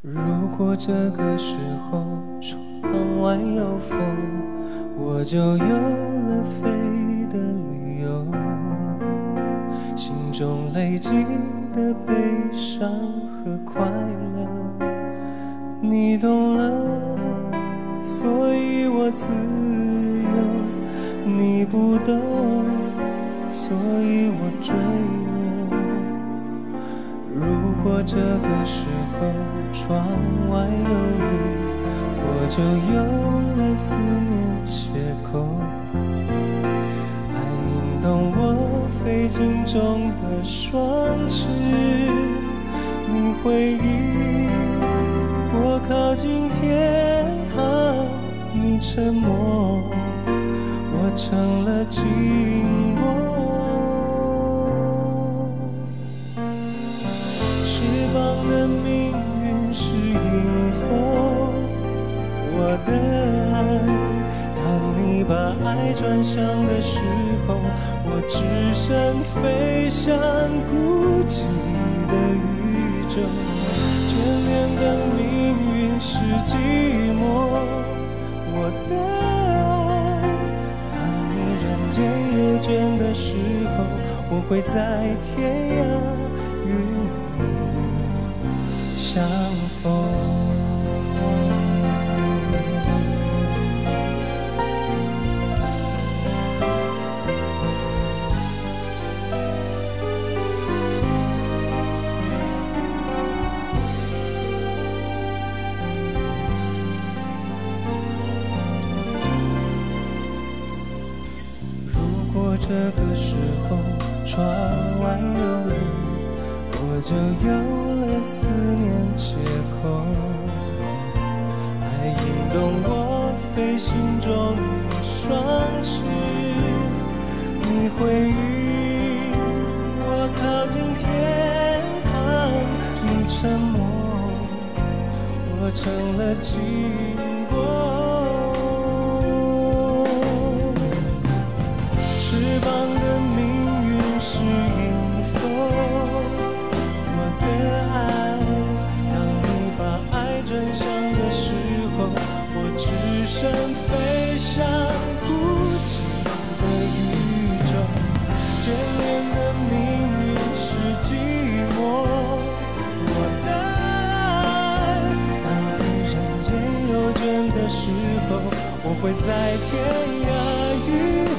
如果这个时候窗外有风，我就有了飞的理由。心中累积的悲伤和快乐，你懂了，所以我自由。你不懂，所以我坠落。如果这个时候窗外有雨，我就有了思念借口。爱引动我飞行中的双翅，你回忆我靠近天堂，你沉默，我成了经过。爱转向的时候，我只身飞向孤寂的宇宙。眷恋的命运是寂寞，我的爱。当你人间有倦的时候，我会在天涯与你相这个时候窗外有雨，我就有了思念借口。爱引动我飞行中的双翅，你回忆我靠近天堂，你沉默，我成了经过。翅膀的命运是迎风，我的爱。当你把爱转向的时候，我只身飞向孤寂的宇宙。眷恋的命运是寂寞，我的爱。当你人间有倦的时候，我会在天涯与。